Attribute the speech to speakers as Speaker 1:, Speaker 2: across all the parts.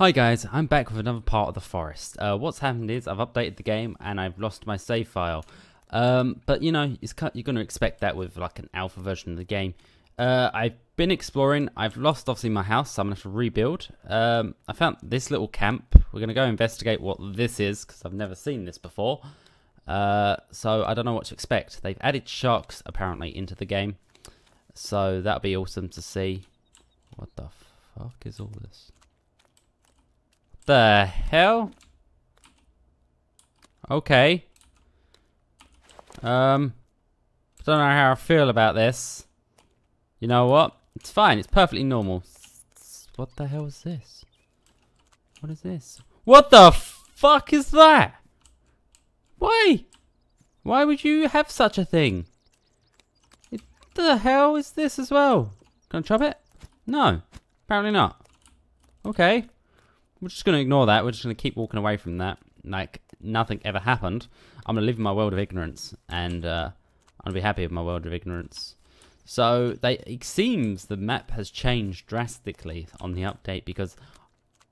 Speaker 1: Hi guys, I'm back with another part of the forest. Uh, what's happened is I've updated the game and I've lost my save file. Um, but you know, you're going to expect that with like an alpha version of the game. Uh, I've been exploring. I've lost obviously my house, so I'm going to have to rebuild. Um, I found this little camp. We're going to go investigate what this is because I've never seen this before. Uh, so I don't know what to expect. They've added sharks apparently into the game, so that'll be awesome to see. What the fuck is all this? The hell? Okay. Um, don't know how I feel about this. You know what? It's fine. It's perfectly normal. What the hell is this? What is this? What the fuck is that? Why? Why would you have such a thing? What the hell is this as well? Can I chop it? No. Apparently not. Okay. We're just going to ignore that. We're just going to keep walking away from that. Like, nothing ever happened. I'm going to live in my world of ignorance. And uh, I'm going to be happy with my world of ignorance. So, they, it seems the map has changed drastically on the update. Because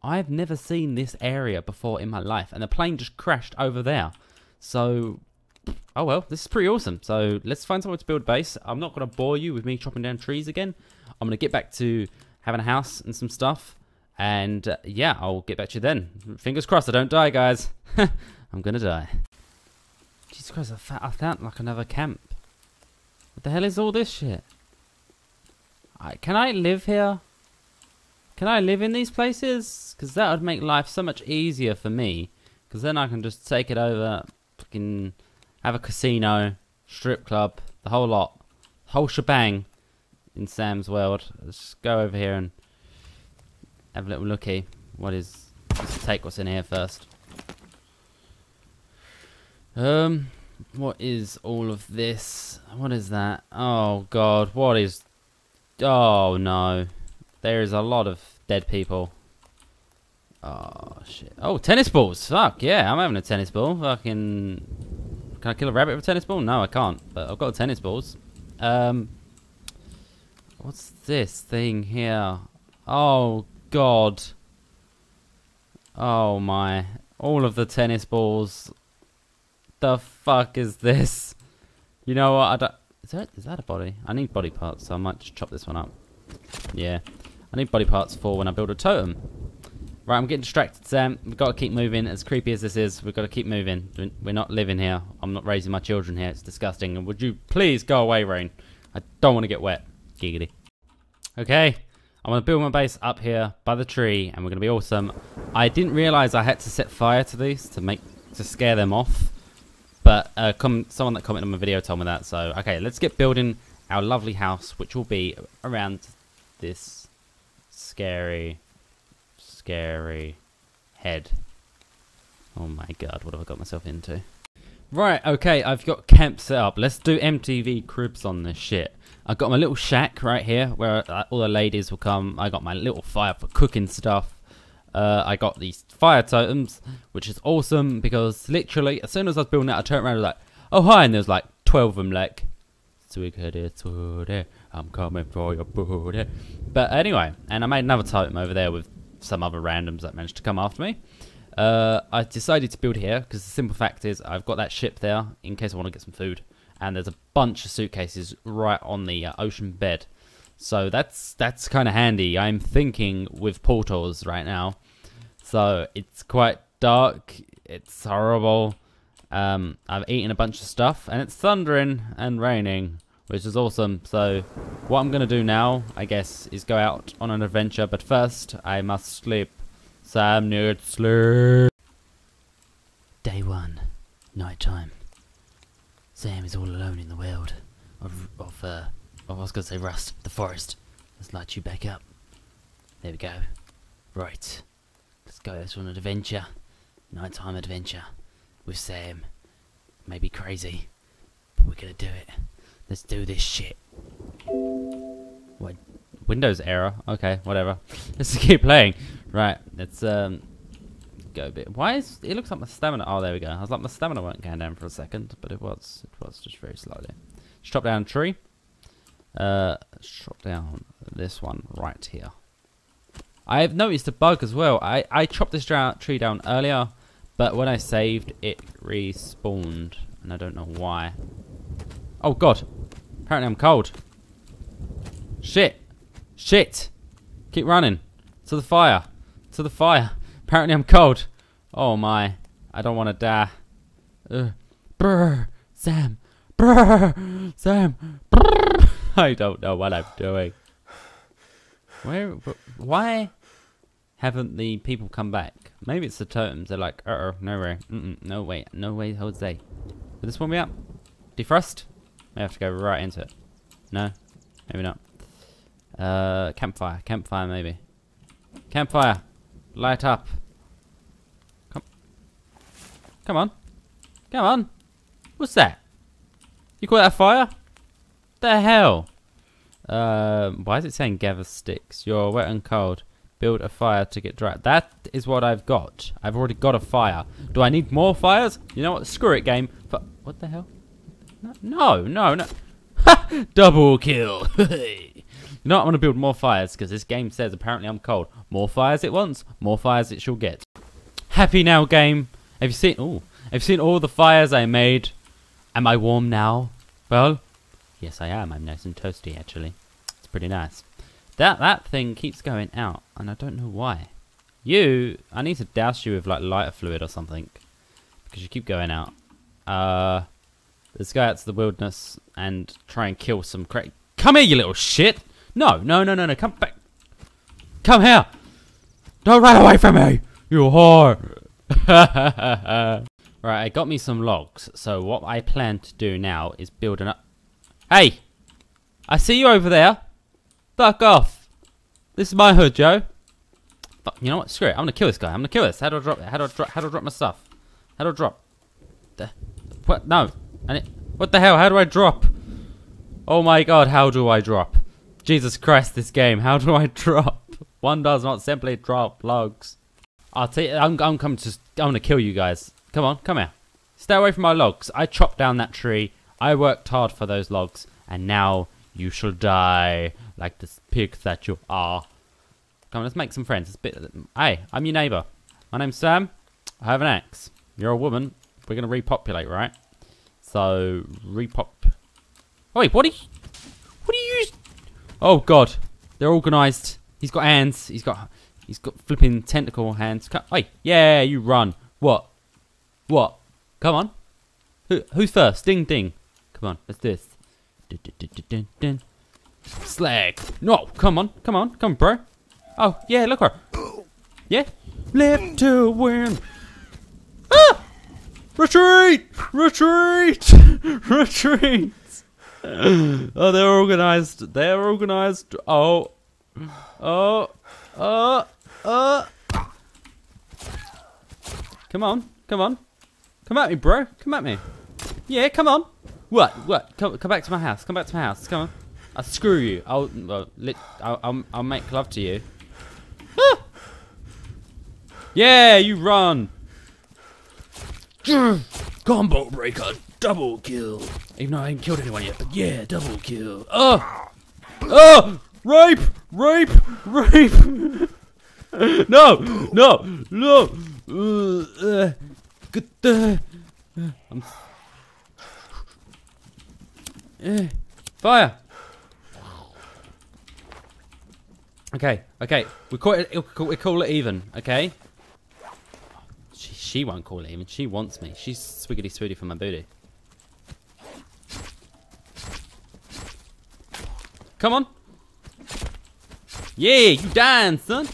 Speaker 1: I've never seen this area before in my life. And the plane just crashed over there. So, oh well, this is pretty awesome. So, let's find somewhere to build base. I'm not going to bore you with me chopping down trees again. I'm going to get back to having a house and some stuff. And uh, yeah, I'll get back to you then. Fingers crossed I don't die, guys. I'm gonna die. Jesus Christ, I, fa I found like another camp. What the hell is all this shit? I, can I live here? Can I live in these places? Because that would make life so much easier for me. Because then I can just take it over, fucking have a casino, strip club, the whole lot. Whole shebang in Sam's world. Let's just go over here and have a little looky. What is... Let's take what's in here first. Um, what is all of this? What is that? Oh god, what is... Oh no. There is a lot of dead people. Oh shit. Oh, tennis balls! Fuck, yeah, I'm having a tennis ball. Fucking... Can I kill a rabbit with a tennis ball? No, I can't. But I've got tennis balls. Um... What's this thing here? Oh god. Oh my. All of the tennis balls. The fuck is this? You know what? I don't... Is that, is that a body? I need body parts, so I might just chop this one up. Yeah. I need body parts for when I build a totem. Right, I'm getting distracted, Sam. We've got to keep moving. As creepy as this is, we've got to keep moving. We're not living here. I'm not raising my children here. It's disgusting. And would you please go away, Rain? I don't want to get wet. Giggity. Okay. I'm going to build my base up here by the tree and we're going to be awesome. I didn't realize I had to set fire to these to make to scare them off. But uh, someone that commented on my video told me that. So, okay, let's get building our lovely house, which will be around this scary, scary head. Oh my god, what have I got myself into? Right, okay, I've got camp set up. Let's do MTV cribs on this shit. I've got my little shack right here where uh, all the ladies will come. I got my little fire for cooking stuff. Uh, I got these fire totems, which is awesome because literally as soon as I was building it, I turned around and was like, oh hi, and there's like 12 of them like, I'm coming for your booty. But anyway, and I made another totem over there with some other randoms that managed to come after me. Uh, I decided to build here because the simple fact is I've got that ship there in case I want to get some food and there's a bunch of suitcases right on the uh, ocean bed. So that's that's kind of handy. I'm thinking with portals right now. So it's quite dark. It's horrible. Um, I've eaten a bunch of stuff and it's thundering and raining, which is awesome. So what I'm going to do now, I guess, is go out on an adventure. But first, I must sleep. Sam needs sleep. Day one, night time. Sam is all alone in the world of, of uh, I was going to say rust, the forest. Let's light you back up. There we go. Right. Let's go on an adventure. Nighttime adventure. With Sam. Maybe crazy. But we're going to do it. Let's do this shit. What? Windows error. Okay, whatever. Let's keep playing. Right, let's um go a bit. Why is it looks like my stamina? Oh, there we go. I was like my stamina went going down for a second, but it was it was just very slowly. Let's chop down a tree. Uh, chop down this one right here. I've noticed a bug as well. I, I chopped this tree down earlier, but when I saved, it respawned. And I don't know why. Oh, God. Apparently I'm cold. Shit. Shit. Keep running. To the fire. To the fire. Apparently I'm cold. Oh, my. I don't want to die. Ugh. Brr. Sam. Brr. Sam. Brr. I don't know what I'm doing. Where? Why haven't the people come back? Maybe it's the totems. They're like, uh oh, no way, Mm-mm, no way, no way, Jose. Will this one be up? Defrost? May have to go right into it. No, maybe not. Uh, campfire, campfire, maybe. Campfire, light up. Come, come on, come on. What's that? You call that a fire? The hell? Um, why is it saying gather sticks? You're wet and cold. Build a fire to get dry. That is what I've got. I've already got a fire. Do I need more fires? You know what? Screw it, game. What the hell? No, no, no. no. Ha! Double kill. you know? I'm going to build more fires because this game says apparently I'm cold. More fires it wants, more fires it shall get. Happy now, game. Have you seen? Oh, have you seen all the fires I made? Am I warm now? Well, Yes, I am. I'm nice and toasty, actually. It's pretty nice. That that thing keeps going out, and I don't know why. You, I need to douse you with like lighter fluid or something, because you keep going out. Uh, let's go out to the wilderness and try and kill some cra- Come here, you little shit! No, no, no, no, no! Come back! Come here! Don't run away from me, you whore! right, I got me some logs. So what I plan to do now is build an. Up Hey! I see you over there. Fuck off. This is my hood, Joe. Fuck, you know what? Screw it. I'm gonna kill this guy. I'm gonna kill this. How do I drop it? How do I drop? How do I drop my stuff? How do I drop? The, what? No. And it, what the hell? How do I drop? Oh my god, how do I drop? Jesus Christ, this game. How do I drop? One does not simply drop logs. I'll tell you, I'm, I'm coming to, I'm gonna kill you guys. Come on, come here. Stay away from my logs. I chopped down that tree. I worked hard for those logs, and now you shall die like this pig that you are. Come on, let's make some friends. It's bit, hey, I'm your neighbour. My name's Sam. I have an axe. You're a woman. We're gonna repopulate, right? So repop. Wait, what are you? Oh God, they're organised. He's got hands. He's got. He's got flipping tentacle hands. Hey, yeah, you run. What? What? Come on. Who, who's first? Ding ding. Come on, let's do this. Dun, dun, dun, dun. Slag. No, come on, come on, come on, bro. Oh, yeah, look her. Yeah. Left to win. Ah! Retreat! Retreat! Retreat! oh, they're organized. They're organized. Oh. Oh. Oh. Oh. Come on. Come on. Come at me, bro. Come at me. Yeah, come on. What? What? Come, come back to my house. Come back to my house. Come on. I'll screw you. I'll, I'll, I'll, I'll make love to you. Ah! Yeah, you run. Combo breaker, double kill. Even though I haven't killed anyone yet, but yeah, double kill. Oh, oh, rape, rape, rape. no, no, no. Uh. Uh, I'm. Uh, fire. Okay, okay. We call it. We call it even. Okay. She, she won't call it even. She wants me. She's swiggity swooty for my booty. Come on. Yeah, you dying, son.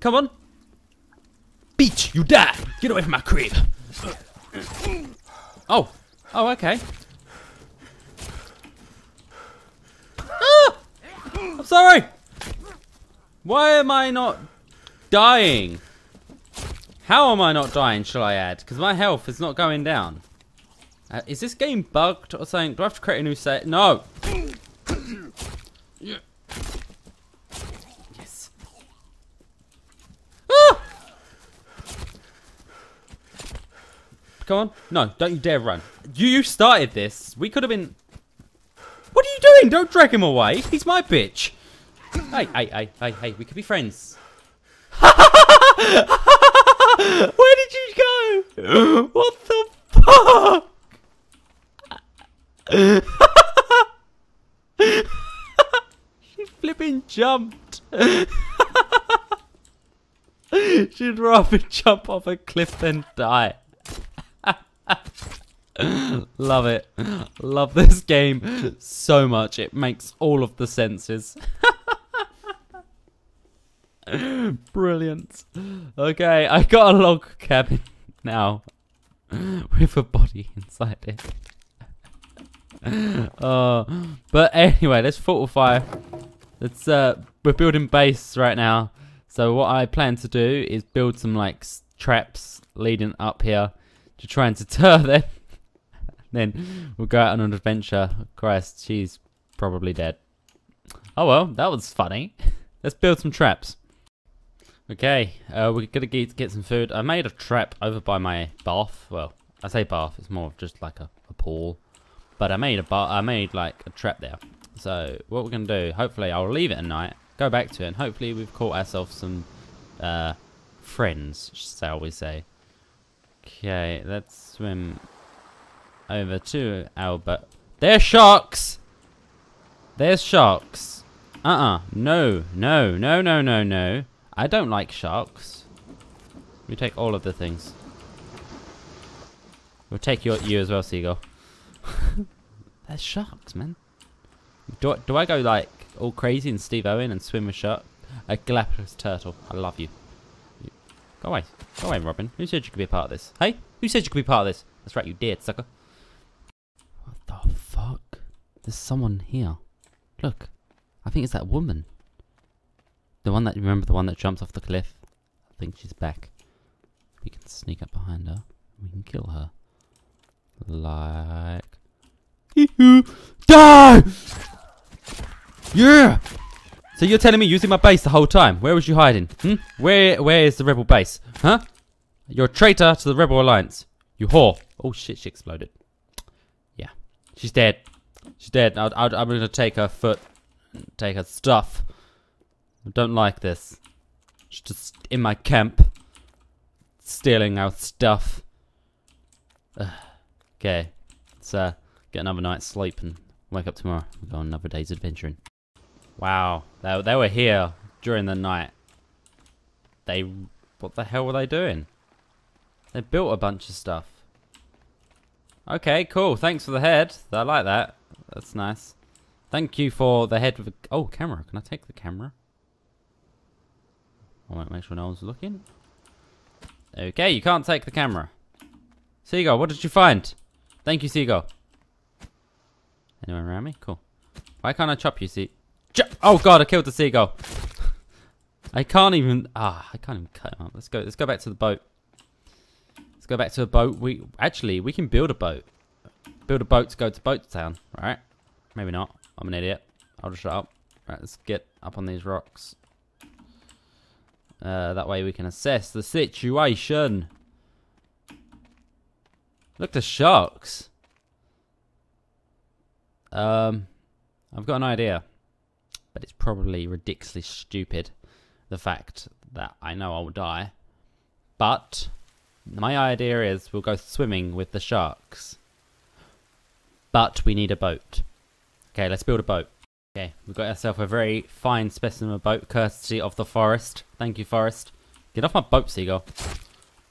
Speaker 1: Come on. Beach, you die. Get away from my crib. Oh. Oh, okay. Ah! I'm sorry. Why am I not dying? How am I not dying, shall I add? Because my health is not going down. Uh, is this game bugged or something? Do I have to create a new set? No! Yes. Ah! Come on. No, don't you dare run. You, you started this. We could have been... What are you doing? Don't drag him away. He's my bitch. Hey, hey, hey, hey, hey, we could be friends. Where did you go? What the fuck? she flipping jumped. She'd rather jump off a cliff than die. Love it. Love this game so much. It makes all of the senses. Brilliant. Okay, I got a log cabin now with a body inside it. uh, but anyway, let's fortify. Let's uh, we're building base right now. So what I plan to do is build some like traps leading up here to try and deter them. then we'll go out on an adventure. Christ, she's probably dead. Oh well, that was funny. Let's build some traps. Okay, uh, we're gonna get, get some food. I made a trap over by my bath. Well, I say bath, it's more of just like a, a pool. But I made a bar I made like a trap there. So what we're gonna do, hopefully I'll leave it at night, go back to it, and hopefully we've caught ourselves some uh, friends, shall we say. Okay, let's swim over to Albert. There's sharks! There's sharks. Uh-uh. No, no, no, no, no, no. I don't like sharks. We take all of the things. We'll take you, you as well, Seagull. There's sharks, man. Do I, do I go like all crazy and Steve Irwin and swim with shark? A Galapagos turtle. I love you. you. Go away. Go away, Robin. Who said you could be a part of this? Hey? Who said you could be part of this? That's right, you did, sucker. What the fuck? There's someone here. Look. I think it's that woman. The one that, remember the one that jumps off the cliff? I think she's back. We can sneak up behind her. We can kill her. Like... Die! Yeah! So you're telling me using my base the whole time? Where was you hiding? Hmm? Where Where is the rebel base? Huh? You're a traitor to the rebel alliance. You whore. Oh shit, she exploded. Yeah. She's dead. She's dead. I, I'm gonna take her foot. Take her stuff. I don't like this. She's just in my camp. Stealing our stuff. okay. Let's uh, get another night's sleep and wake up tomorrow go on another day's adventuring. Wow. They, they were here during the night. They... What the hell were they doing? They built a bunch of stuff. Okay, cool. Thanks for the head. I like that. That's nice. Thank you for the head a... Oh, camera. Can I take the camera? I want to make sure no one's looking. Okay, you can't take the camera. Seagull, what did you find? Thank you, Seagull. Anyone around me? Cool. Why can't I chop you, see? Oh god, I killed the seagull. I can't even. Ah, I can't even cut him up. Let's go. Let's go back to the boat. Let's go back to the boat. We actually we can build a boat. Build a boat to go to boat town. Right? Maybe not. I'm an idiot. I'll just shut up. Right. Let's get up on these rocks. Uh, that way we can assess the situation. Look, the sharks. Um, I've got an idea, but it's probably ridiculously stupid. The fact that I know I'll die, but my idea is we'll go swimming with the sharks. But we need a boat. Okay, let's build a boat. Okay, we've got ourselves a very fine specimen of boat, courtesy of the forest. Thank you, forest. Get off my boat, seagull.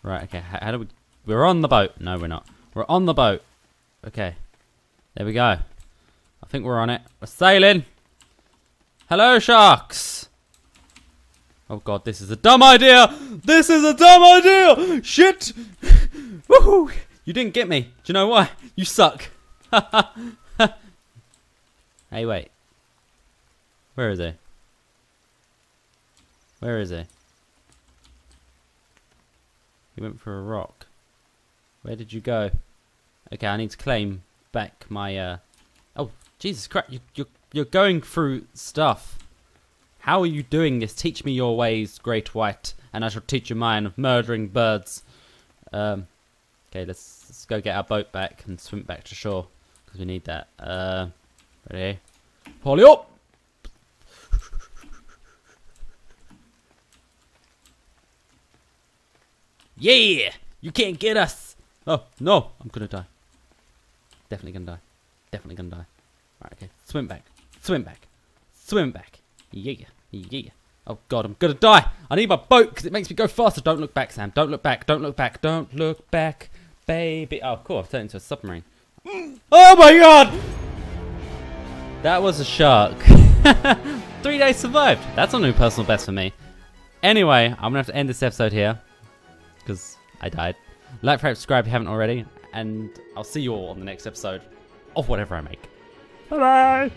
Speaker 1: Right, okay, how, how do we... We're on the boat. No, we're not. We're on the boat. Okay. There we go. I think we're on it. We're sailing. Hello, sharks. Oh god, this is a dumb idea. This is a dumb idea. Shit. Woohoo. You didn't get me. Do you know why? You suck. hey, wait. Where is he? Where is he? He went for a rock. Where did you go? Okay, I need to claim back my, uh... Jesus Christ, you, you're, you're going through stuff. How are you doing this? Teach me your ways, great white, and I shall teach you mine of murdering birds. Um, okay, let's, let's go get our boat back and swim back to shore, because we need that. Uh, ready? Polly up! Yeah! You can't get us! Oh, no! I'm gonna die. Definitely gonna die. Definitely gonna die. Alright, okay. Swim back. Swim back. Swim back. Yeah. Yeah. Oh god, I'm gonna die! I need my boat because it makes me go faster. Don't look back, Sam. Don't look back. Don't look back. Don't look back, baby. Oh, cool. I've turned into a submarine. Oh my god! That was a shark. Three days survived. That's a new personal best for me. Anyway, I'm gonna have to end this episode here because I died. Like, subscribe if you haven't already, and I'll see you all on the next episode of whatever I make. 拜拜。